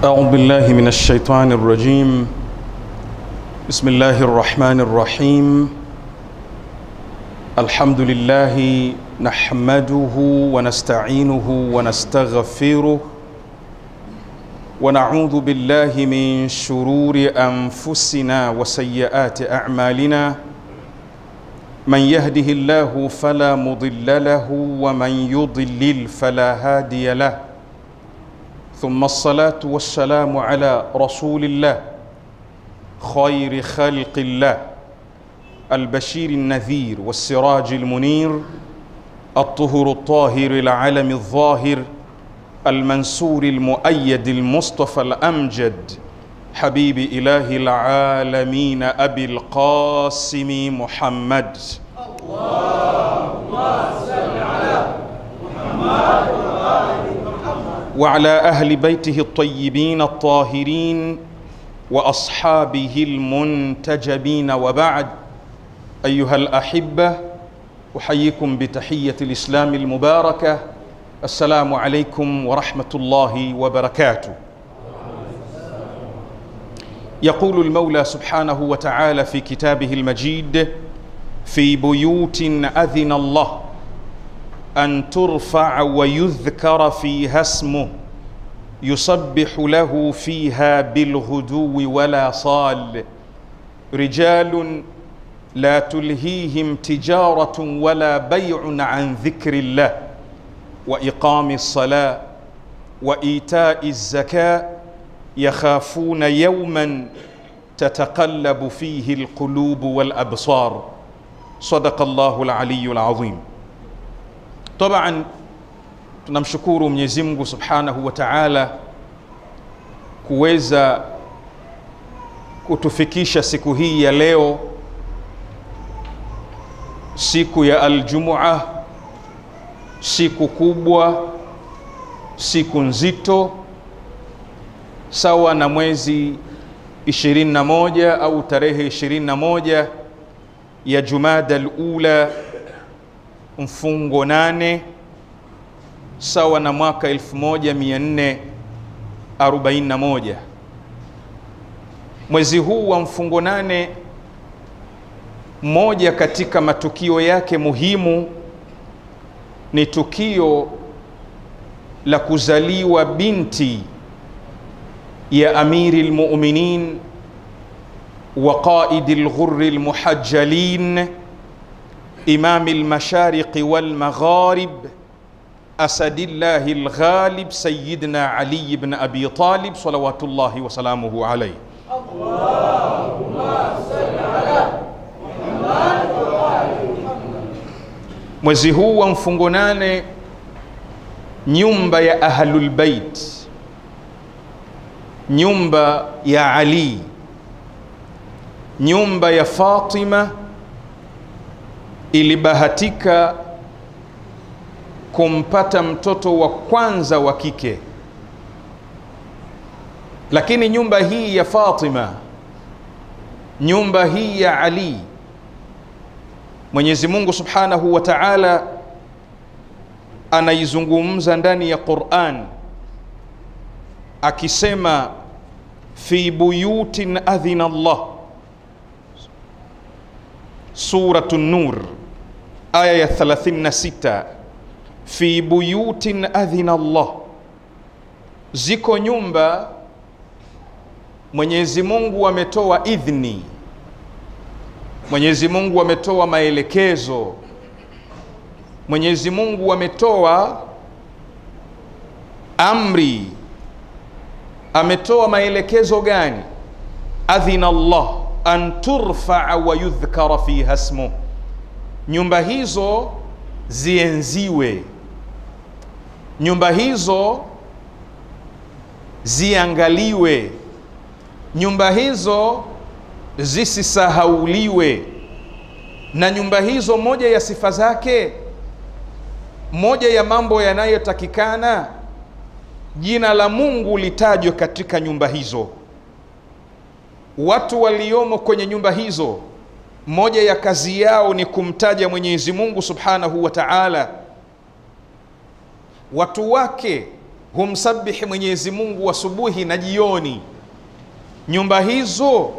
أعوذ بالله من الشيطان الرجيم. بسم الله الرحمن الرحيم. الحمد لله نحمده ونستعينه ونستغفره ونعوذ بالله من شرور أنفسنا وسيئات أعمالنا. من يهده الله فلا مضل له ومن يضلل فلا هادي له. ثم الصلاة والسلام على رسول الله خير خلق الله البشير النذير والسراج المنير الطهر الطاهر العلم الظاهر المنصور المؤيد المصطفى الأمجد حبيب إله العالمين أبي القاسم محمد. وعلى أهل بيته الطيبين الطاهرين وأصحابه المنتجبين وبعد. أيها الأحبة أحييكم بتحية الإسلام المباركة. السلام عليكم ورحمة الله وبركاته. يقول المولى سبحانه وتعالى في كتابه المجيد في بيوت أذن الله أن ترفع ويذكر فيها اسمه يسبح له فيها بالغدو ولا صال. رجال لا تلهيهم تجارة ولا بيع عن ذكر الله وإقام الصلاة وإيتاء الزكاة يخافون يوما تتقلب فيه القلوب والأبصار. صدق الله العلي العظيم. Taban, tunamshukuru Mwenyezi Mungu Subhanahu wa Ta'ala kuweza kutufikisha siku hii ya leo, siku ya Aljumua, siku kubwa, siku nzito, sawa na mwezi 21 au tarehe 21 ya Jumada al-Ula mfungo nane sawa na mwaka 1441 mwezi huu wa mfungo nane moja katika matukio yake muhimu ni tukio la kuzaliwa binti ya amiri lmuminin wa qaidi lghurri lmuhajjalin إمام المشارق والمغارب أسد الله الغالب سيدنا علي بن أبي طالب صلوات الله وسلامه عليه. اللهم صل على محمد mwezi huu wa mfungo nane nyumba ya ahlulbeit nyumba ya ali nyumba ya fatima ilibahatika kumpata mtoto wa kwanza wa kike. Lakini nyumba hii ya Fatima nyumba hii ya Ali Mwenyezi Mungu Subhanahu wa Ta'ala anaizungumza ndani ya Qur'an akisema fi buyutin adhina Allah. Suratu Nur aya ya 36 fi buyutin adhina Allah, ziko nyumba Mwenyezi Mungu ametoa idhni, Mwenyezi Mungu ametoa maelekezo, Mwenyezi Mungu ametoa amri. Ametoa maelekezo gani? Adhina Allah an turfaa wa yudhkara fiha smuh, nyumba hizo zienziwe, nyumba hizo ziangaliwe, nyumba hizo zisisahauliwe. Na nyumba hizo, moja ya sifa zake, moja ya mambo yanayotakikana, jina la Mungu litajwe katika nyumba hizo. Watu waliomo kwenye nyumba hizo, moja ya kazi yao ni kumtaja Mwenyezi Mungu Subhanahu wa Ta'ala. Watu wake humsabihi Mwenyezi Mungu asubuhi na jioni. Nyumba hizo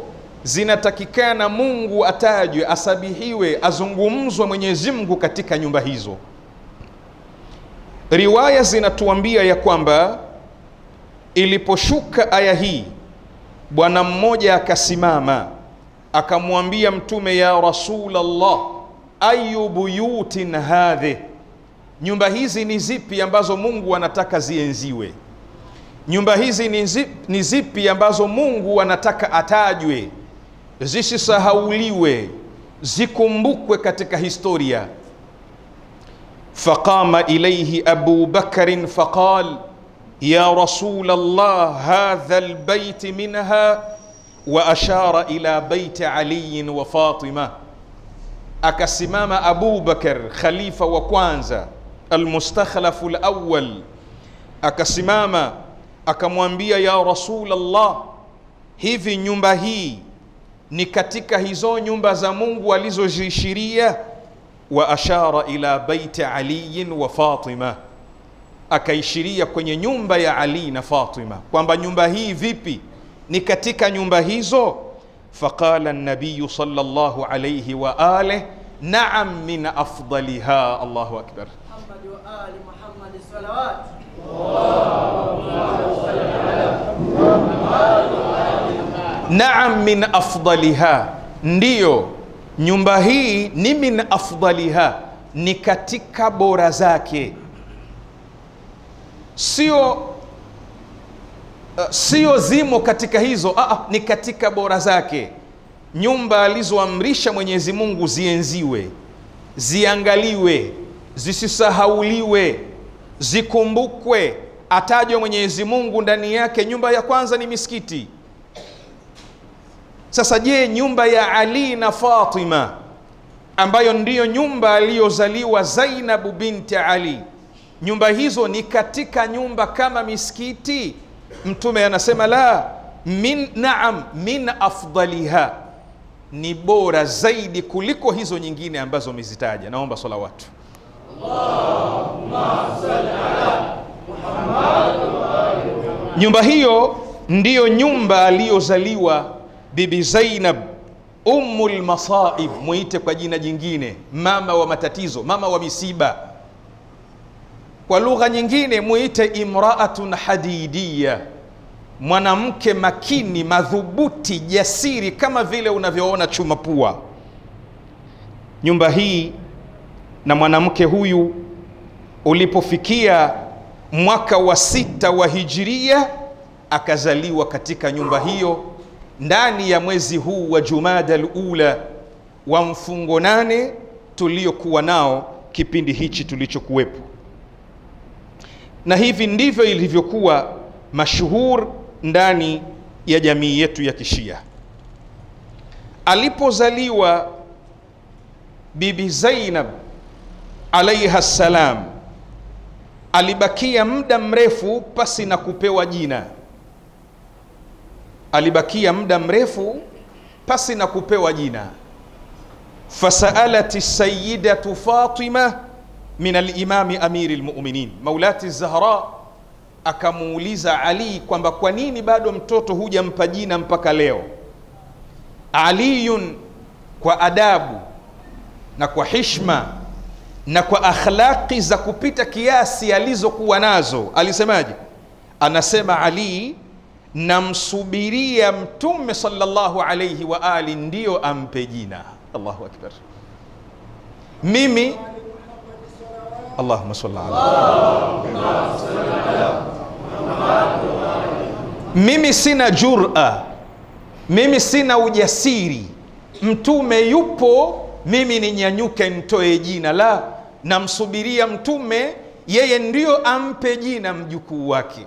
zinatakikana Mungu atajwe, asabihiwe, azungumzwe Mwenyezi Mungu katika nyumba hizo. Riwaya zinatuambia ya kwamba iliposhuka aya hii, bwana mmoja akasimama akamwambia Mtume, ya Rasulallah, ayu buyutin hadhi, nyumba hizi ni zipi ambazo Mungu anataka zienziwe? Nyumba hizi ni zipi, ambazo Mungu anataka atajwe, zisisahauliwe, zikumbukwe katika historia? Faqama ilayhi Abu Bakrin faqal ya Rasul Allah hadha albayt minha wa ashara ila baiti aliyin wa Fatima, akasimama Abu Bakar khalifa wa kwanza almustakhlafu alawwal, akasimama akamwambia ya Rasulallah, hivi nyumba hii ni katika hizo nyumba za Mungu alizozishiria? Wa ashara ila baiti aliyin wa Fatima, akaishiria kwenye nyumba ya Ali na Fatima. Kwamba nyumba hii vipi ni katika nyumba hizo? Faqala nabiyu sallallahu alayhi wa alihi naam min afdaliha. Allahu akbar. Naam min afdaliha, ndiyo nyumba hii ni min afdaliha, ni katika bora zake, sio uh, sio zimo katika hizo aa, ni katika bora zake. Nyumba alizoamrisha Mwenyezi Mungu zienziwe, ziangaliwe, zisisahauliwe, zikumbukwe, Atajwa Mwenyezi Mungu ndani yake. Nyumba ya kwanza ni misikiti. Sasa je, nyumba ya Ali na Fatima ambayo ndiyo nyumba aliyozaliwa Zainabu binti Ali, nyumba hizo ni katika nyumba kama misikiti? Mtume anasema la min, naam min afdaliha, ni bora zaidi kuliko hizo nyingine ambazo umezitaja. Naomba salawatu. Nyumba hiyo ndiyo nyumba aliyozaliwa Bibi Zainab ummul masaib, muite kwa jina jingine, mama wa matatizo, mama wa misiba. Kwa lugha nyingine muite imraatun hadidia, mwanamke makini, madhubuti, jasiri, kama vile unavyoona chuma pua. Nyumba hii na mwanamke huyu ulipofikia mwaka wa sita wa hijiria, akazaliwa katika nyumba hiyo ndani ya mwezi huu wa Jumada al-Ula wa mfungo nane tuliokuwa nao kipindi hichi tulichokuwepo, na hivi ndivyo ilivyokuwa mashuhur ndani ya jamii yetu ya Kishia. Alipozaliwa Bibi Zainab alaiha salam, alibakia muda mrefu pasi na kupewa jina alibakia muda mrefu pasi na kupewa jina. Fasalati sayidatu Fatima min alimami amiri lmuminin maulati Zahra, akamuuliza Ali kwamba kwa nini bado mtoto hujampa jina mpaka leo. Aliyun kwa adabu na kwa hishma na kwa akhlaqi za kupita kiasi alizokuwa nazo alisemaje? Anasema Ali namsubiria Mtume sallallahu alayhi wa ali ndiyo ampe jina. Allahu akbar. Mimi Allahumma salli ala mimi sina jura, mimi sina ujasiri. Mtume yupo, mimi ninyanyuke nitoe jina la, namsubiria Mtume, yeye ndiyo ampe jina mjukuu wake.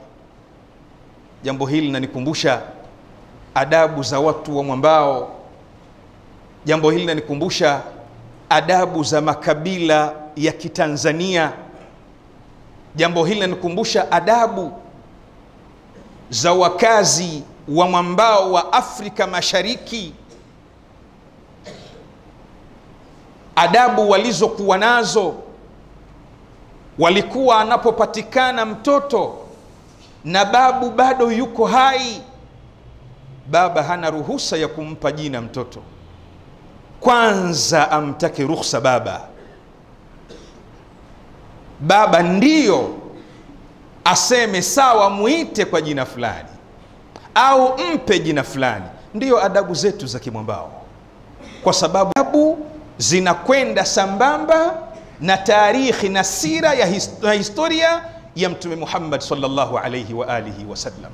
Jambo hili linanikumbusha adabu za watu wa mwambao. Jambo hili linanikumbusha adabu za makabila ya Kitanzania. Jambo hili linanikumbusha adabu za wakazi wa mwambao wa Afrika Mashariki, adabu walizokuwa nazo. Walikuwa anapopatikana mtoto na babu bado yuko hai baba hana ruhusa ya kumpa jina mtoto kwanza amtake ruhusa baba. Baba ndiyo aseme sawa mwite kwa jina fulani au mpe jina fulani. Ndiyo adabu zetu za kimwambao. Kwa sababu adabu zinakwenda sambamba na taarikhi na sira ya hist historia ya mtume muhammad sallallahu alayhi wa alihi wasallam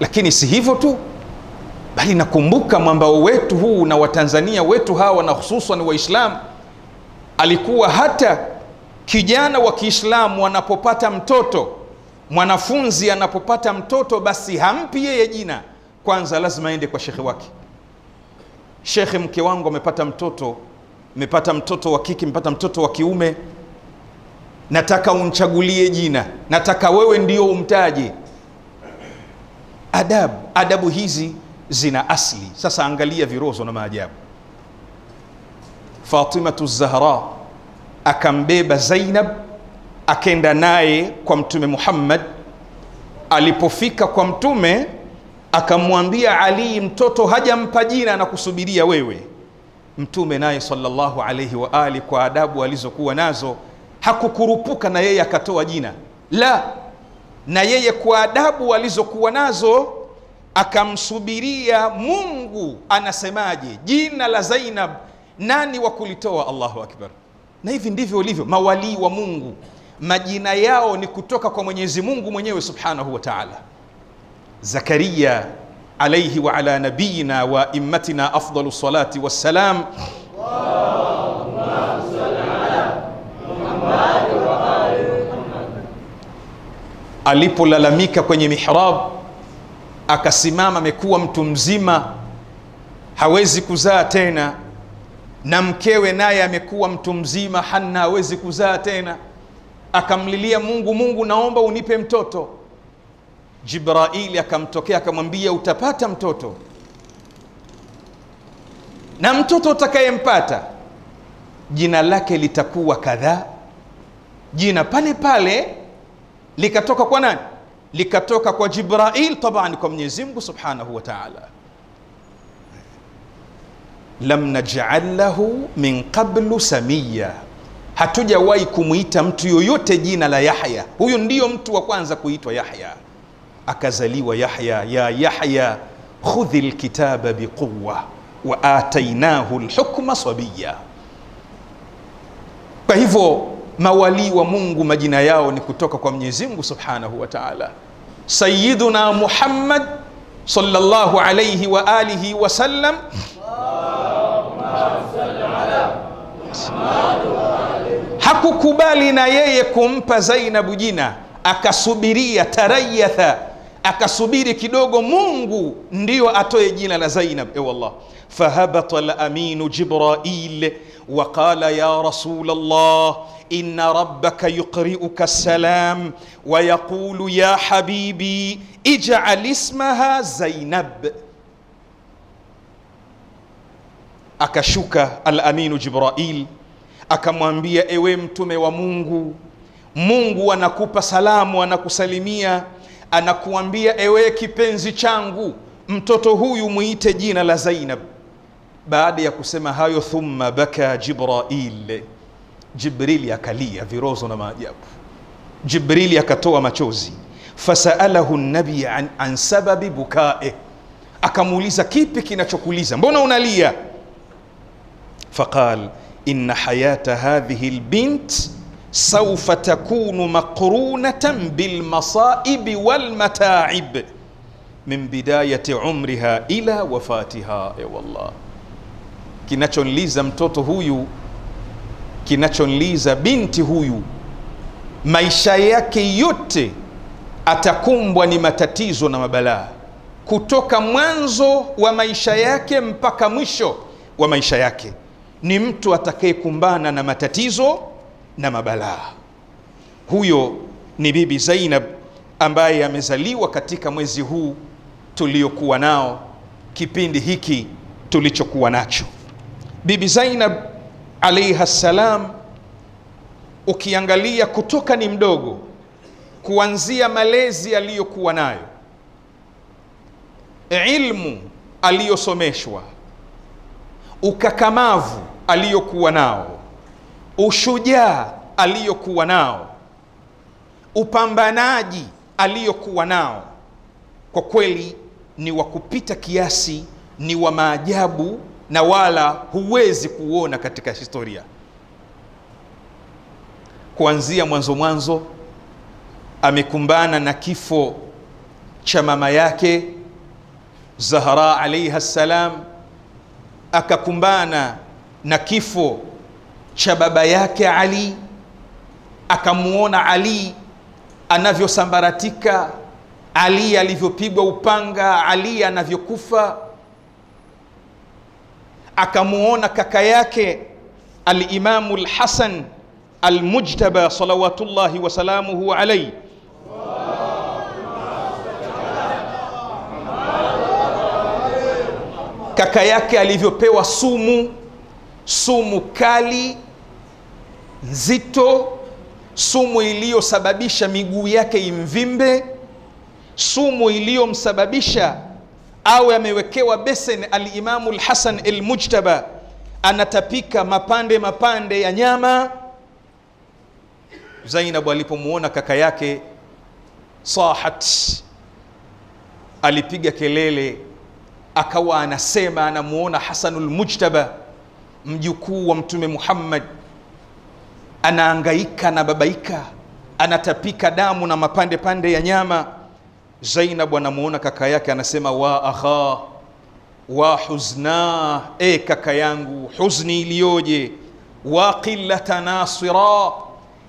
lakini si hivyo tu bali nakumbuka mwambao wetu huu na watanzania wetu hawa na hususan waislamu. Alikuwa hata kijana wa kiislamu anapopata mtoto mwanafunzi anapopata mtoto basi hampi yeye jina. Kwanza lazima aende kwa shekhe wake. Shekhe mke wangu amepata mtoto mepata mtoto wa kike mepata mtoto wa kiume. Nataka umchagulie jina. Nataka wewe ndio umtaje adabu adabu hizi zina asli sasa angalia virozo na maajabu. Fatimatu zahra akambeba zainab akenda naye kwa mtume muhammad. Alipofika kwa mtume akamwambia ali mtoto hajampa jina na kusubiria wewe. Mtume naye sallallahu alaihi wa ali kwa adabu alizokuwa nazo hakukurupuka na yeye akatoa jina. La na yeye kwa adabu alizokuwa nazo akamsubiria mungu anasemaje? Jina la zainab nani wa kulitoa? Allahu akbar. Na hivi ndivyo ulivyo mawalii wa mungu. Majina yao ni kutoka kwa mwenyezi mungu mwenyewe subhanahu wa taala. Zakaria alaihi wa ala nabiyina wa immatina afdalu salati wassalam alipolalamika kwenye mihrab akasimama amekuwa mtu mzima hawezi kuzaa tena na mkewe naye amekuwa mtu mzima hanna hawezi kuzaa tena. Akamlilia mungu mungu naomba unipe mtoto. Jibraili akamtokea akamwambia utapata mtoto? Na mtoto utakayempata jina lake litakuwa kadhaa. Jina pale pale likatoka kwa nani? Likatoka kwa jibrail taban kwa mwenyezi mungu subhanahu wa taala. Lam najal lahu min qablu samiya hatujawahi kumwita mtu yoyote jina la yahya. Huyu ndiyo mtu wa kwanza kuitwa yahya. Akazaliwa yahya ya yahya khudhi lkitaba biquwa wa atainahu lhukma sabiya kwa hivyo mawalii wa mungu majina yao ni kutoka kwa mwenyezi mungu subhanahu wa taala. Sayyiduna muhammad sallallahu alayhi wa alihi wa sallam. Hakukubali na yeye kumpa zainabu jina akasubiria tarayatha akasubiri kidogo Mungu ndiyo atoe jina la Zainab. E wallah, fahabata al-aminu Jibrail wa qala ya rasul Allah inna rabbaka yuqri'uka salam wa yaqulu ya habibi ij'al ismaha Zainab. Akashuka alaminu Jibrail akamwambia, ewe mtume wa Mungu, Mungu anakupa salamu, anakusalimia anakuambia ewe kipenzi changu mtoto huyu mwite jina la zainab. Baada ya kusema hayo thumma baka jibrail jibrili akalia virozo na maajabu. Jibrili akatoa machozi. Fasalahu nabi an, an sababi bukae. Akamuuliza kipi kinachokuliza mbona unalia? Faqal inna hayata hadhihi lbint saufa takunu maqrunatan bilmasaibi walmataib min bidayati umriha ila wafatiha. E wallah. Kinachonliza mtoto huyu kinachonliza binti huyu maisha yake yote atakumbwa ni matatizo na mabalaa. Kutoka mwanzo wa maisha yake mpaka mwisho wa maisha yake ni mtu atakayekumbana na matatizo na mabalaa. Huyo ni bibi zainab ambaye amezaliwa katika mwezi huu tuliokuwa nao kipindi hiki tulichokuwa nacho. Bibi zainab alaiha salam, ukiangalia kutoka ni mdogo, kuanzia malezi aliyokuwa nayo, ilmu aliyosomeshwa, ukakamavu aliyokuwa nao, ushujaa aliyokuwa nao, upambanaji aliyokuwa nao, kwa kweli ni wa kupita kiasi, ni wa maajabu na wala huwezi kuona katika historia. Kuanzia mwanzo mwanzo amekumbana na kifo cha mama yake Zahra alaiha ssalam, akakumbana na kifo cha baba yake Ali, akamuona Ali anavyosambaratika, Ali alivyopigwa upanga, Ali anavyokufa. Akamuona kaka yake Alimamu Lhasan Almujtaba salawatullahi wasalamuhu alaihi kaka yake alivyopewa sumu, sumu kali nzito, sumu iliyosababisha miguu yake imvimbe, sumu iliyomsababisha awe amewekewa besen. Alimamu Lhasan Almujtaba anatapika mapande mapande ya nyama. Zainabu alipomwona kaka yake sahat, alipiga kelele, akawa anasema, anamuona Hasanul Mujtaba mjukuu wa Mtume Muhammad anaangaika na babaika, anatapika damu na mapande pande ya nyama. Zainab anamuona kaka yake anasema, wa akha wa huzna, e kaka yangu, huzni iliyoje! Wa qillata nasira,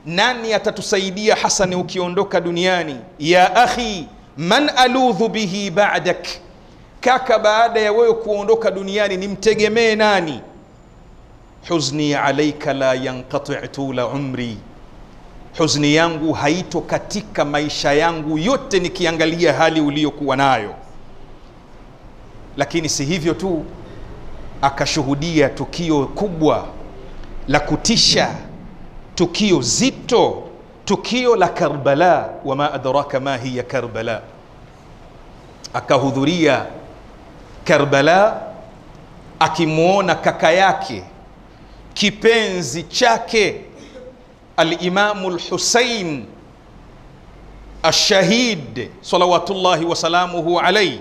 nani atatusaidia Hasani ukiondoka duniani? Ya akhi man aludhu bihi ba'dak, kaka, baada ya wewe kuondoka duniani nimtegemee nani? Huzni alaika la yanqati tula umri Huzni yangu haito katika maisha yangu yote nikiangalia hali uliyokuwa nayo. Lakini si hivyo tu, akashuhudia tukio kubwa la kutisha, tukio zito, tukio la Karbala. Wama adraka ma hiya Karbala, akahudhuria Karbala akimwona kaka yake kipenzi chake Alimamu Lhusein Alshahid salawatullahi wasalamuhu alaihi,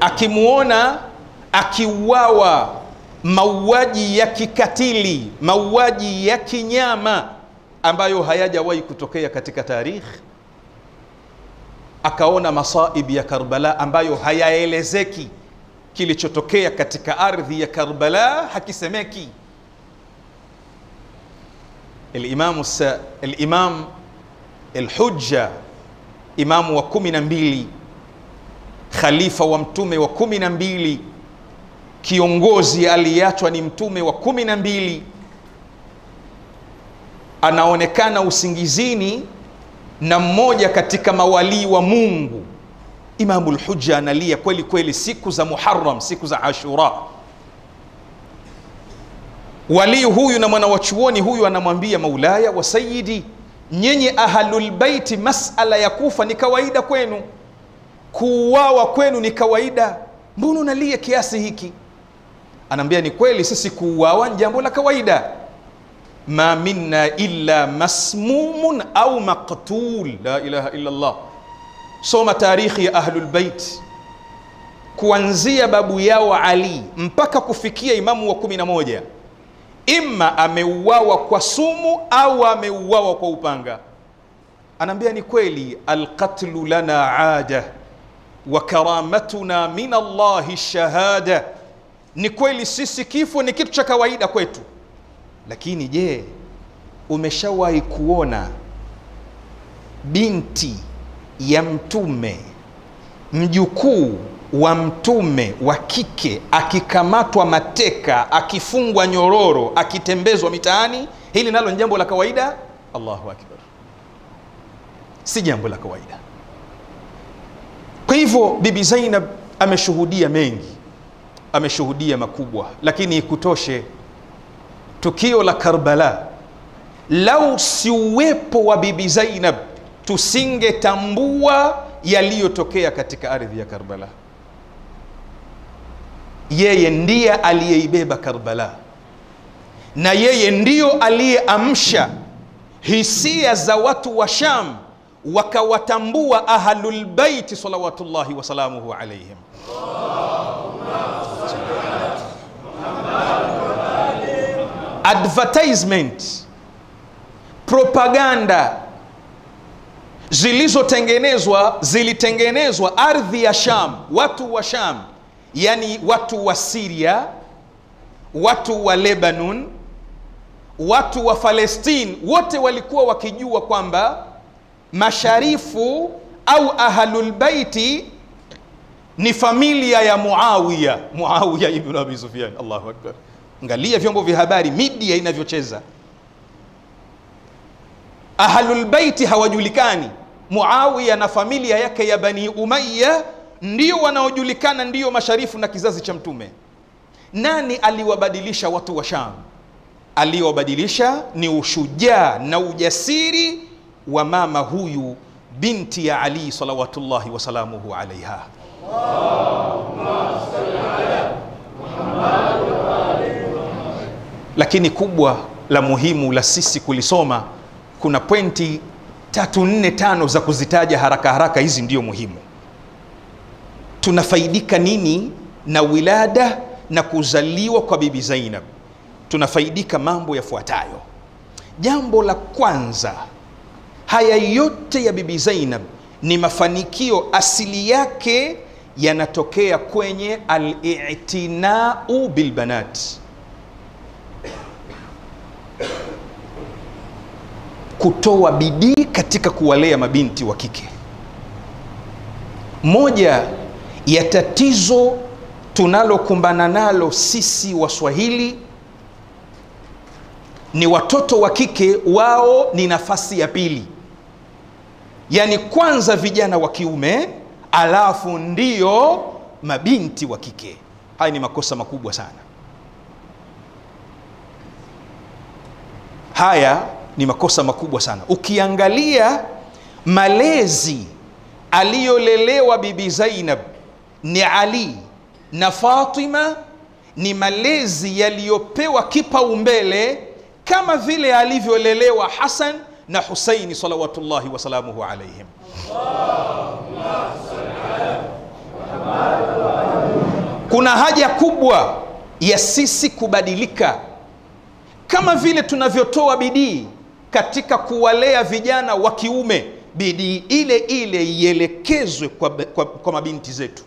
akimwona akiuawa mauaji ya kikatili, mauaji ya kinyama ambayo hayajawahi kutokea katika tarikhi. Akaona masaibi ya Karbala ambayo hayaelezeki kilichotokea katika ardhi ya Karbala hakisemeki. Alimamu Alimam al-Hujja, imamu wa kumi na mbili, khalifa wa mtume wa kumi na mbili, kiongozi aliyeachwa ni mtume wa kumi na mbili, anaonekana usingizini na mmoja katika mawalii wa Mungu. Imamu Lhuja analia kweli kweli, siku za Muharram, siku za Ashura. Walii huyu na mwanawachuoni huyu anamwambia Maulaya wa Sayidi, nyenye ahlulbeiti, masala ya kufa ni kawaida kwenu, kuuawa kwenu ni kawaida, mbona unalia kiasi hiki? Anaambia ni kweli, sisi kuuawa ni jambo la kawaida. Ma minna illa masmumun au maqtul, la ilaha illa Allah. Soma tarikhi ya Ahlulbeit kuanzia babu yao Ali mpaka kufikia imamu wa kumi na moja, imma ameuawa kwa sumu au ameuawa kwa upanga. Anaambia ni kweli, alqatlu lana ada wa karamatuna min Allahi shahada, ni kweli sisi kifo ni kitu cha kawaida kwetu. Lakini je, umeshawahi kuona binti ya mtume mjukuu wa mtume wa kike akikamatwa mateka, akifungwa nyororo, akitembezwa mitaani? Hili nalo ni jambo la kawaida? Allahu akbar, si jambo la kawaida. Kwa hivyo Bibi Zainab ameshuhudia mengi, ameshuhudia makubwa, lakini ikutoshe tukio la Karbala, lau si uwepo wa Bibi Zainab tusingetambua yaliyotokea katika ardhi ya Karbala. Yeye ndiye aliyeibeba Karbala na yeye ndiyo aliyeamsha hisia za watu wa Sham wakawatambua ahlulbaiti salawatullahi wasalamuhu alaihim. Advertisement, propaganda zilizotengenezwa zilitengenezwa ardhi ya Sham, watu wa Sham, yani watu wa Siria, watu wa Lebanon, watu wa Palestine, wote walikuwa wakijua kwamba masharifu au ahlulbaiti ni familia ya Muawiya, Muawiya ibn Abi Sufyan. Allahu akbar! Angalia vyombo vya habari, media inavyocheza. Ahlulbaiti hawajulikani. Muawiya na familia yake ya Bani Umayya ndio wanaojulikana, ndio masharifu na kizazi cha Mtume. Nani aliwabadilisha watu wa Sham? Aliyowabadilisha ni ushujaa na ujasiri wa mama huyu binti ya Ali salawatullahi wasalamuhu alaiha. Lakini kubwa la muhimu la sisi kulisoma, kuna pointi tatu nne tano za kuzitaja haraka haraka. Hizi ndio muhimu. Tunafaidika nini na wilada na kuzaliwa kwa Bibi Zainab? Tunafaidika mambo yafuatayo. Jambo la kwanza, haya yote ya Bibi Zainab ni mafanikio, asili yake yanatokea kwenye al-i'tinau bilbanat, kutoa bidii katika kuwalea mabinti wa kike. Moja ya tatizo tunalokumbana nalo sisi Waswahili ni watoto wa kike wao ni nafasi ya pili, yaani kwanza vijana wa kiume alafu ndio mabinti wa kike. Haya ni makosa makubwa sana. Haya ni makosa makubwa sana. Ukiangalia malezi aliyolelewa Bibi Zainab ni Ali na Fatima, ni malezi yaliyopewa kipaumbele kama vile alivyolelewa Hasan na Husaini salawatullahi wasalamuhu alaihim. Kuna haja kubwa ya sisi kubadilika, kama vile tunavyotoa bidii katika kuwalea vijana wa kiume, bidii ile ile ielekezwe kwa, kwa, kwa mabinti zetu,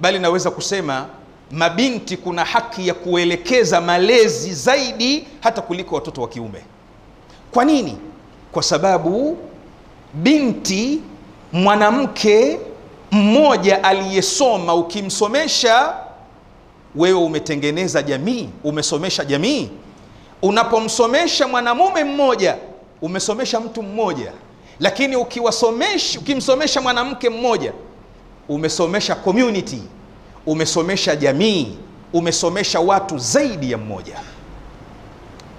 bali naweza kusema mabinti kuna haki ya kuelekeza malezi zaidi hata kuliko watoto wa kiume. Kwa nini? Kwa sababu binti mwanamke mmoja aliyesoma, ukimsomesha wewe umetengeneza jamii, umesomesha jamii. Unapomsomesha mwanamume mmoja, umesomesha mtu mmoja, lakini ukiwasomesha, ukimsomesha mwanamke mmoja, umesomesha community umesomesha jamii, umesomesha watu zaidi ya mmoja.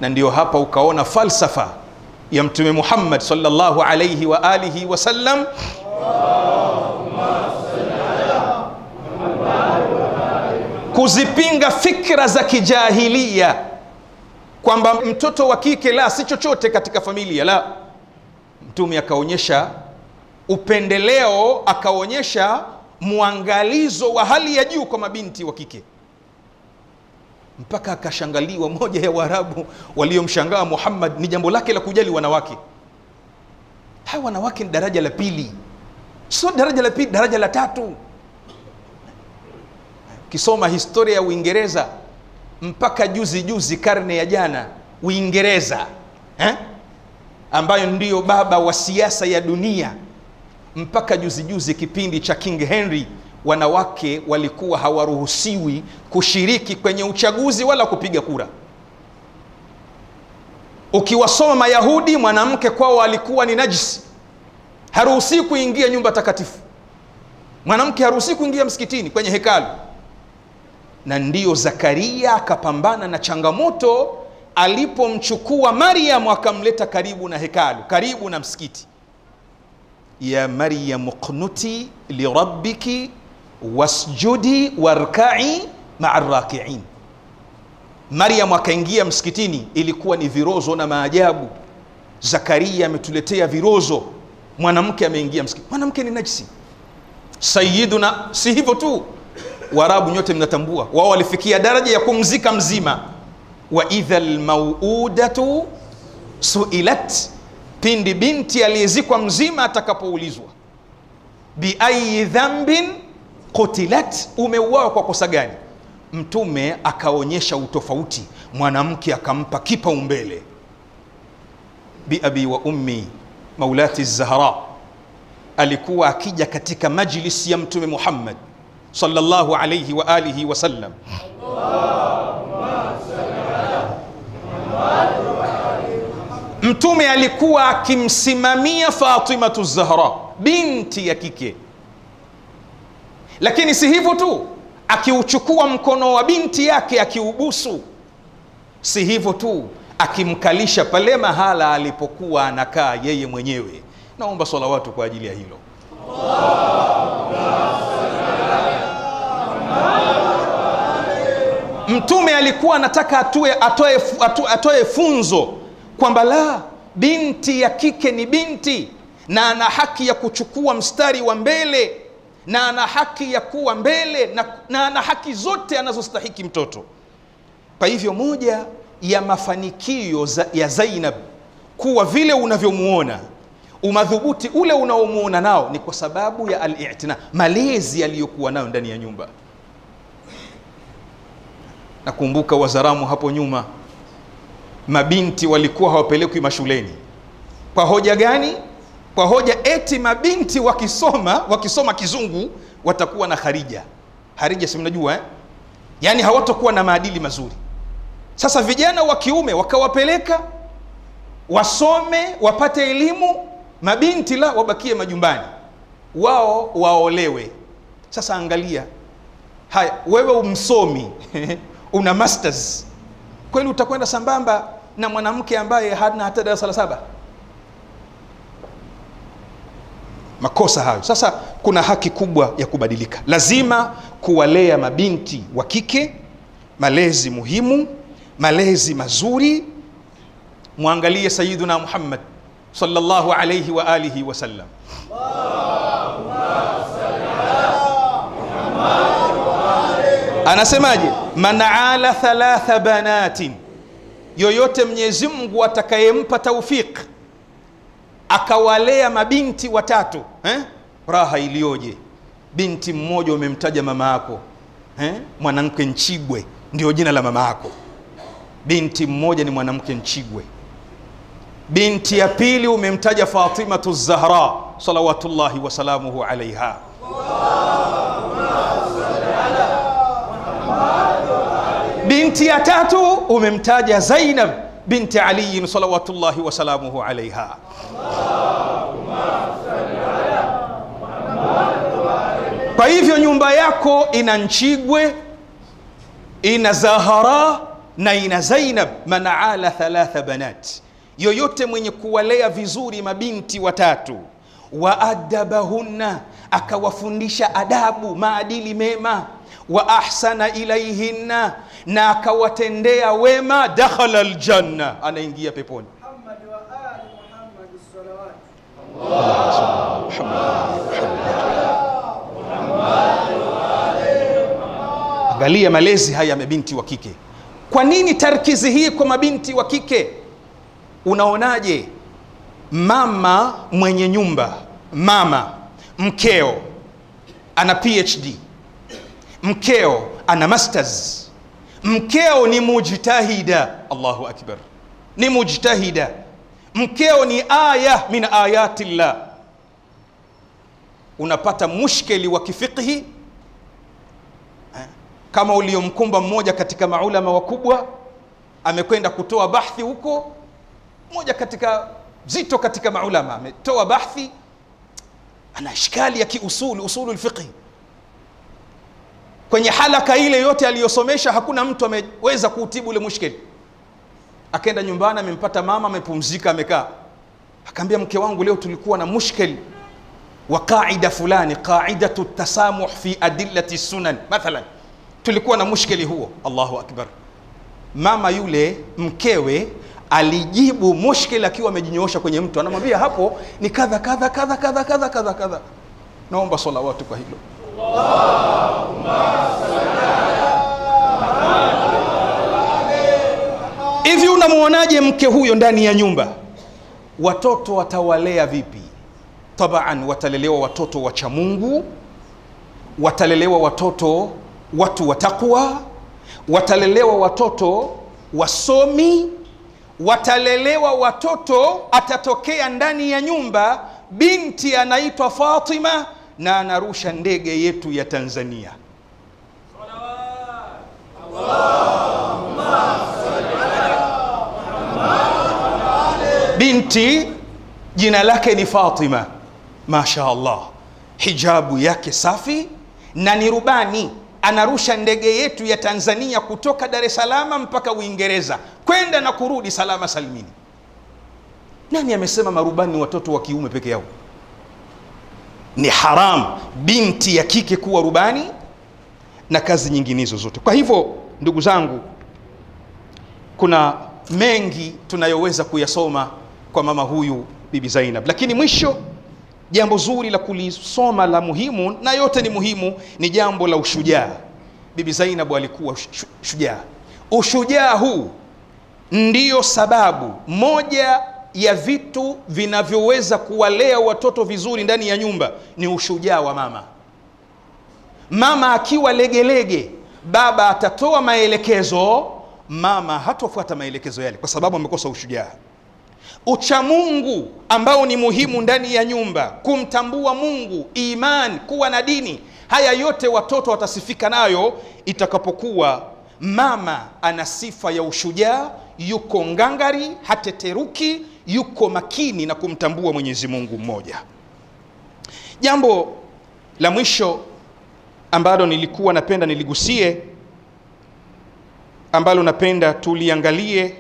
Na ndiyo hapa ukaona falsafa ya Mtume Muhammad sallallahu alayhi wa alihi wasallam, kuzipinga fikra za kijahilia kwamba mtoto wa kike la si chochote katika familia la. Mtume akaonyesha upendeleo, akaonyesha mwangalizo wa hali ya juu kwa mabinti wa kike, mpaka akashangaliwa. Moja ya Waarabu waliomshangaa Muhammad ni jambo lake la kujali wanawake. Hawa wanawake ni daraja la pili, sio daraja la pili, daraja la tatu. Kisoma historia ya Uingereza mpaka juzi juzi, karne ya jana, Uingereza eh, ambayo ndiyo baba wa siasa ya dunia mpaka juzi juzi kipindi cha King Henry wanawake walikuwa hawaruhusiwi kushiriki kwenye uchaguzi wala kupiga kura. Ukiwasoma Mayahudi, mwanamke kwao alikuwa ni najisi, haruhusiwi kuingia nyumba takatifu. mwanamke haruhusiwi kuingia msikitini kwenye hekalu na ndiyo zakaria akapambana na changamoto alipomchukua maryamu akamleta karibu na hekalu karibu na msikiti. Ya maryamu qnuti lirabbiki wasjudi warkai maa rakiin. Maryamu akaingia msikitini ilikuwa ni virozo na maajabu. Zakaria ametuletea virozo. Mwanamke ameingia msikitini. Mwanamke ni najisi. Sayiduna si hivyo tu waarabu nyote mnatambua. Wao walifikia daraja ya kumzika mzima. Wa idha lmauudatu suilat pindi binti aliyezikwa mzima atakapoulizwa. Biayi dhambin qutilat umeuawa kwa kosa gani? Mtume akaonyesha utofauti. Mwanamke akampa kipaumbele. Biabi wa ummi maulati zahra alikuwa akija katika majlisi ya mtume muhammad sallallahu alayhi wa alihi wa sallam. mtume alikuwa akimsimamia fatimatu zahra binti ya kike. Lakini si hivyo tu akiuchukua mkono wa binti yake akiubusu. Si hivyo tu akimkalisha pale mahala alipokuwa anakaa yeye mwenyewe. Naomba salawatu kwa ajili ya hilo mtume alikuwa anataka atoe, atoe, atoe funzo kwamba la binti ya kike ni binti na ana haki ya kuchukua mstari wa mbele na ana haki ya kuwa mbele na, na ana haki zote anazostahiki mtoto. Kwa hivyo moja ya mafanikio za, ya zainab kuwa vile unavyomuona umadhubuti ule unaomuona nao ni kwa sababu ya al itina malezi aliyokuwa nayo ndani ya nyumba nakumbuka wazaramu hapo nyuma. Mabinti walikuwa hawapelekwi mashuleni. Kwa hoja gani? Kwa hoja eti mabinti wakisoma wakisoma kizungu watakuwa na harija harija si mnajua eh? yaani hawatokuwa na maadili mazuri. Sasa vijana wa kiume wakawapeleka wasome wapate elimu mabinti la wabakie majumbani. Wao waolewe. Sasa angalia. Haya wewe umsomi una masters. Kweli utakwenda sambamba na mwanamke ambaye hana hata darasa la saba? Makosa hayo. Sasa kuna haki kubwa ya kubadilika. Lazima kuwalea mabinti wa kike malezi muhimu malezi mazuri. Mwangalie sayiduna muhammad sallallahu alaihi wa alihi wasallam anasemaje? Man ala thalatha banatin. Yoyote mwenyezi mungu atakayempa taufiq akawalea mabinti watatu eh? raha iliyoje. Binti mmoja umemtaja mama yako eh? mwanamke nchigwe ndio jina la mama yako. Binti mmoja ni mwanamke nchigwe. Binti ya pili umemtaja fatimatu zahra salawatullahi wasalamuhu alaiha binti ya tatu umemtaja zainab binti aliyin salawatullahi wasalamuhu alaiha. Kwa hivyo nyumba yako ina nchigwe ina zahara na ina zainab man ala thalatha banat. Yoyote mwenye kuwalea vizuri mabinti watatu wa adabahunna, akawafundisha adabu maadili mema wa ahsana ilaihinna, na akawatendea wema, dakhala aljanna, anaingia peponi. Angalia malezi haya ya mabinti wa kike. Kwa nini tarkizi hii kwa mabinti wa kike? Unaonaje mama mwenye nyumba, mama mkeo ana PhD mkeo ana masters. Mkeo ni mujtahida. Allahu akbar. Ni mujtahida. Mkeo ni aya min ayati llah unapata mushkeli wa kifiqhi kama uliomkumba mmoja katika maulama wakubwa amekwenda kutoa bahthi huko mmoja katika zito katika maulama ametoa bahthi ana ishkali ya kiusuli usulu lfiqhi kwenye halaka ile yote aliyosomesha hakuna mtu ameweza kuutibu ule mushkeli akaenda nyumbani amempata mama amepumzika amekaa. Akaambia mke wangu leo tulikuwa na mushkeli wa qaida fulani qaidatu tasamuh fi adillati sunan mathalan. Tulikuwa na mushkeli huo. Allahu akbar. Mama yule mkewe alijibu mushkil akiwa amejinyoosha kwenye mtu. Anamwambia hapo ni kadha kadha kadha kadha kadha kadha kadha. Naomba salawatu kwa hilo hivi unamwonaje mke huyo ndani ya nyumba? Watoto watawalea vipi? Taban watalelewa watoto wacha mungu? Watalelewa watoto watu wa takwa, watalelewa watoto wasomi? Watalelewa watoto atatokea ndani ya nyumba binti anaitwa fatima na anarusha ndege yetu ya tanzania. Binti jina lake ni fatima. Masha allah. Hijabu yake safi na ni rubani. Anarusha ndege yetu ya tanzania kutoka dar es salaam mpaka uingereza. Kwenda na kurudi salama salimini. Nani amesema marubani ni watoto wa kiume peke yao ni haramu binti ya kike kuwa rubani na kazi nyinginezo zote. Kwa hivyo ndugu zangu kuna mengi tunayoweza kuyasoma kwa mama huyu bibi zainab. Lakini mwisho jambo zuri la kulisoma la muhimu na yote ni muhimu ni jambo la ushujaa. Bibi Zainab alikuwa shujaa. Ushujaa huu ndiyo sababu moja ya vitu vinavyoweza kuwalea watoto vizuri ndani ya nyumba ni ushujaa wa mama. Mama akiwa legelege baba atatoa maelekezo mama hatofuata maelekezo yale kwa sababu amekosa ushujaa. Uchamungu ambao ni muhimu ndani ya nyumba kumtambua mungu imani, kuwa na dini haya yote watoto watasifika nayo itakapokuwa mama ana sifa ya ushujaa yuko ngangari hateteruki yuko makini na kumtambua mwenyezi mungu mmoja. Jambo la mwisho ambalo nilikuwa napenda niligusie ambalo napenda tuliangalie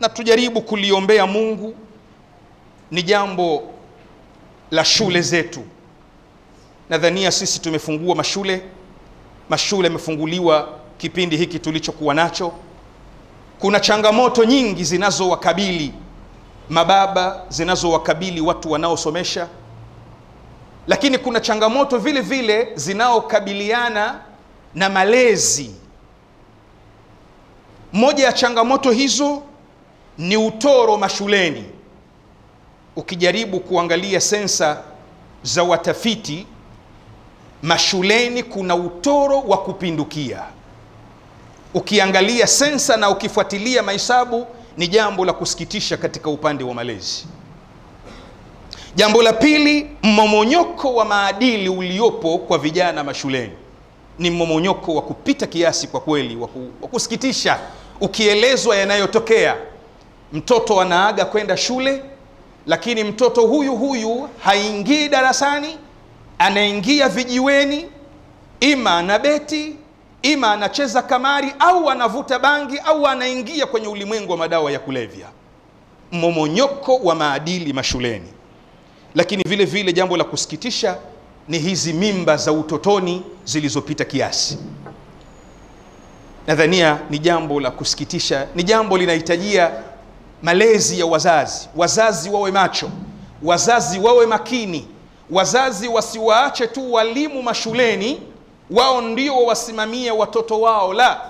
na tujaribu kuliombea mungu ni jambo la shule zetu. Nadhania sisi tumefungua mashule mashule yamefunguliwa kipindi hiki tulichokuwa nacho kuna changamoto nyingi zinazowakabili mababa zinazowakabili watu wanaosomesha lakini kuna changamoto vile vile zinaokabiliana na malezi. Moja ya changamoto hizo ni utoro mashuleni. Ukijaribu kuangalia sensa za watafiti mashuleni kuna utoro wa kupindukia ukiangalia sensa na ukifuatilia mahesabu ni jambo la kusikitisha katika upande wa malezi. Jambo la pili mmomonyoko wa maadili uliopo kwa vijana mashuleni. Ni mmomonyoko wa kupita kiasi kwa kweli wa kusikitisha. Ukielezwa yanayotokea mtoto anaaga kwenda shule lakini mtoto huyu huyu haingii darasani anaingia vijiweni ima anabeti ima anacheza kamari au anavuta bangi au anaingia kwenye ulimwengu wa madawa ya kulevya. Mmomonyoko wa maadili mashuleni. Lakini vile vile jambo la kusikitisha ni hizi mimba za utotoni zilizopita kiasi. Nadhania ni jambo la kusikitisha ni jambo linahitajia malezi ya wazazi. Wazazi wawe macho. Wazazi wawe makini. Wazazi wasiwaache tu walimu mashuleni wao ndio wawasimamie watoto wao. La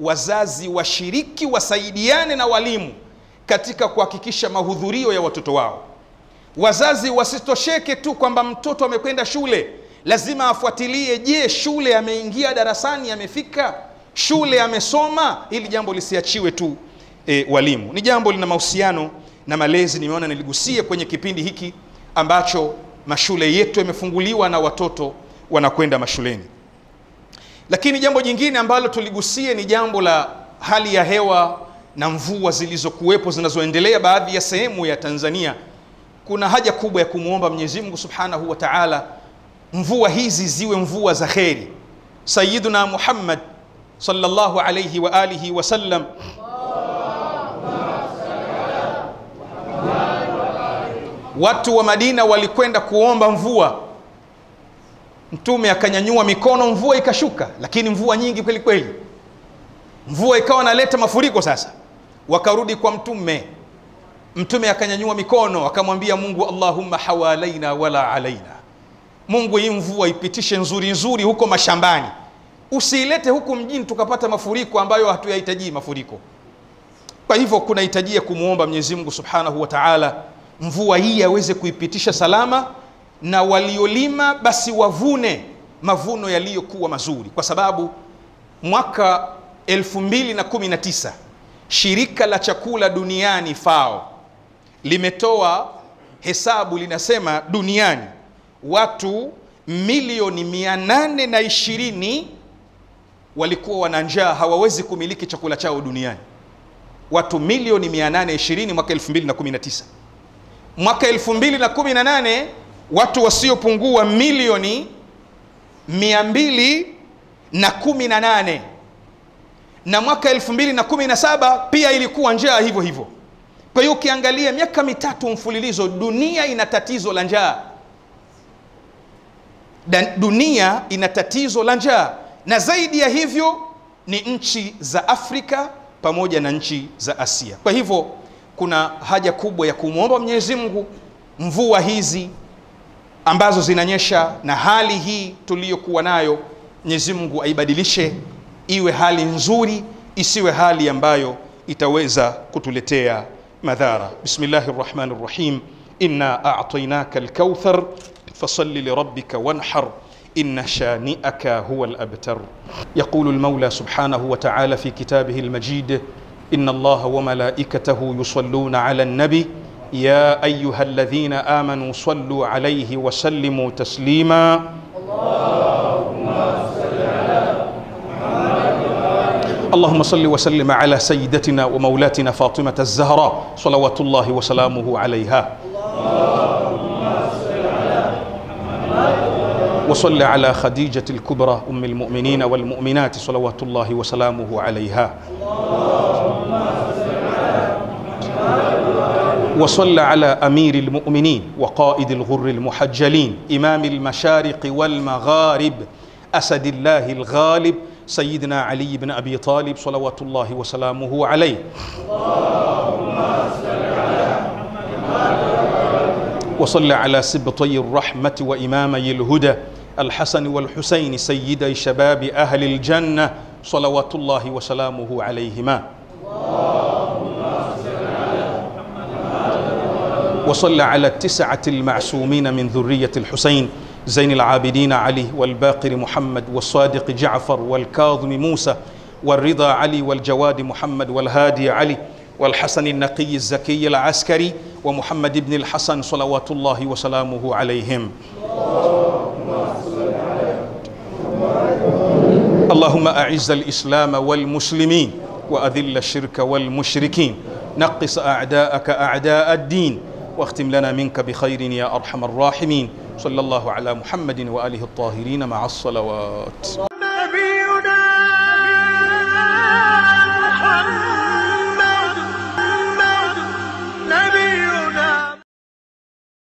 wazazi washiriki wasaidiane na walimu katika kuhakikisha mahudhurio ya watoto wao. Wazazi wasitosheke tu kwamba mtoto amekwenda shule lazima afuatilie je shule ameingia darasani amefika? Shule amesoma? Hili jambo lisiachiwe tu e, walimu. Ni jambo lina mahusiano na malezi nimeona niligusie kwenye kipindi hiki ambacho mashule yetu yamefunguliwa na watoto wanakwenda mashuleni lakini jambo jingine ambalo tuligusie ni jambo la hali ya hewa na mvua zilizokuwepo zinazoendelea baadhi ya sehemu ya tanzania. Kuna haja kubwa ya kumwomba Mwenyezi Mungu Subhanahu wa Ta'ala mvua hizi ziwe mvua za kheri. Sayyiduna Muhammad sallallahu alayhi wa alihi wa sallam. Watu wa Madina walikwenda kuomba mvua, Mtume akanyanyua mikono, mvua ikashuka, lakini mvua nyingi kweli kweli, mvua ikawa naleta mafuriko. Sasa wakarudi kwa Mtume, Mtume akanyanyua mikono akamwambia Mungu, Allahumma hawalaina wala alaina, Mungu hii mvua ipitishe nzuri nzuri huko mashambani, usiilete huku mjini tukapata mafuriko ambayo hatuyahitajii mafuriko. Kwa hivyo kunahitajia kumwomba Mwenyezi Mungu Subhanahu wa Ta'ala mvua hii aweze kuipitisha salama, na waliolima basi wavune mavuno yaliyokuwa mazuri, kwa sababu mwaka 2019 shirika la chakula duniani FAO limetoa hesabu, linasema duniani watu milioni 820 walikuwa wana njaa, hawawezi kumiliki chakula chao duniani. Watu milioni 820 mwaka 2019 mwaka 2018 watu wasiopungua milioni 218 na na mwaka 2017 pia ilikuwa njaa hivyo hivyo. Kwa hiyo ukiangalia miaka mitatu mfululizo dunia ina tatizo la njaa, dunia ina tatizo la njaa, na zaidi ya hivyo ni nchi za Afrika pamoja na nchi za Asia. Kwa hivyo kuna haja kubwa ya kumwomba Mwenyezi Mungu mvua hizi ambazo zinanyesha na hali hii tuliyokuwa nayo, Mwenyezi Mungu aibadilishe iwe hali nzuri, isiwe hali ambayo itaweza kutuletea madhara. Bismillahir Rahmanir Rahim, inna a'tainaka al-kauthar fasalli lirabbika wanhar shani'aka huwa al-abtar. Yaqulu al-Mawla subhanahu wa ta'ala fi kitabihi al-majid إن الله وملائكته يصلون على النبي يا أيها الذين آمنوا صلوا عليه وسلموا تسليما. اللهم صل وسلم على سيدتنا ومولاتنا فاطمة الزهراء صلوات الله وسلامه عليها. وصل على خديجة الكبرى أم المؤمنين والمؤمنات صلوات الله وسلامه عليها. وصل على أمير المؤمنين وقائد الغر المحجلين إمام المشارق والمغارب أسد الله الغالب سيدنا علي بن أبي طالب صلوات الله وسلامه عليه. وصل على سبطي الرحمة وإمامي الهدى الحسن والحسين سيدي شباب أهل الجنة صلوات الله وسلامه عليهما. وصلى على التسعة المعصومين من ذرية الحسين زين العابدين علي والباقر محمد والصادق جعفر والكاظم موسى والرضا علي والجواد محمد والهادي علي والحسن النقي الزكي العسكري ومحمد بن الحسن صلوات الله وسلامه عليهم. اللهم أعز الإسلام والمسلمين وأذل الشرك والمشركين نقص أعداءك أعداء الدين واختم لنا منك بخير يا أرحم الراحمين. صلى الله على محمد وآله الطاهرين مع الصلوات.